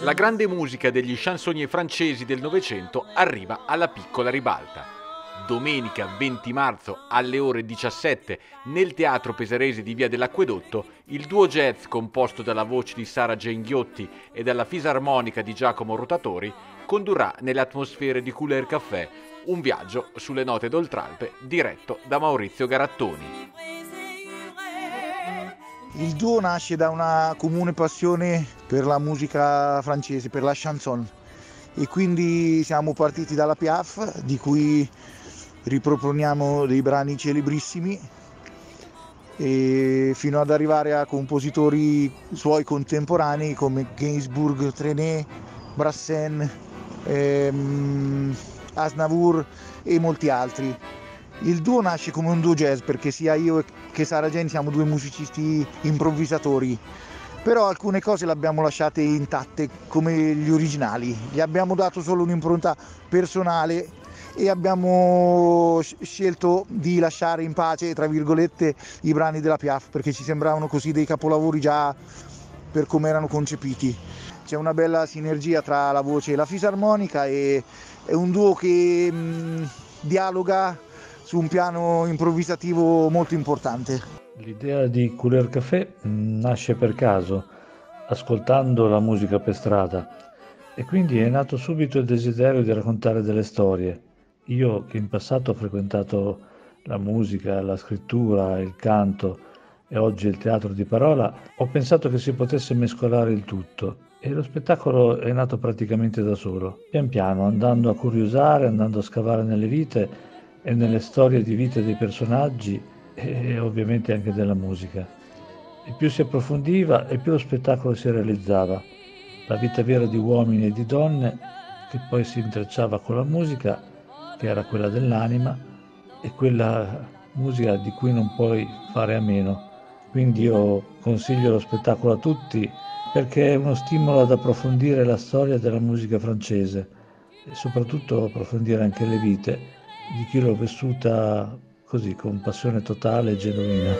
La grande musica degli chansonnier francesi del Novecento arriva alla piccola ribalta domenica 20 marzo alle ore 17 nel Teatro Pesarese di Via dell'Acquedotto, il duo jazz composto dalla voce di Sara Jane Ghiotti e dalla fisarmonica di Giacomo Rotatori condurrà nelle atmosfere di Cooler Café un viaggio sulle note d'Oltralpe diretto da Maurizio Garattoni. Il duo nasce da una comune passione per la musica francese, per la chanson e quindi siamo partiti dalla Piaf di cui riproponiamo dei brani celebrissimi fino ad arrivare a compositori suoi contemporanei come Gainsbourg, Trenet, Brassen, ehm, Asnavour e molti altri. Il duo nasce come un duo jazz perché sia io che Sara Jane siamo due musicisti improvvisatori, però alcune cose le abbiamo lasciate intatte come gli originali, gli abbiamo dato solo un'impronta personale e abbiamo scelto di lasciare in pace, tra virgolette, i brani della Piaf perché ci sembravano così dei capolavori già per come erano concepiti. C'è una bella sinergia tra la voce e la fisarmonica e è un duo che mh, dialoga su un piano improvvisativo molto importante. L'idea di Cooler Café nasce per caso, ascoltando la musica per strada, e quindi è nato subito il desiderio di raccontare delle storie, io che in passato ho frequentato la musica, la scrittura, il canto e oggi il teatro di parola, ho pensato che si potesse mescolare il tutto. E lo spettacolo è nato praticamente da solo, pian piano, andando a curiosare, andando a scavare nelle vite e nelle storie di vita dei personaggi e ovviamente anche della musica. E più si approfondiva e più lo spettacolo si realizzava. La vita vera di uomini e di donne che poi si intrecciava con la musica che era quella dell'anima e quella musica di cui non puoi fare a meno. Quindi io consiglio lo spettacolo a tutti perché è uno stimolo ad approfondire la storia della musica francese e soprattutto approfondire anche le vite di chi l'ha vissuta così con passione totale e genuina.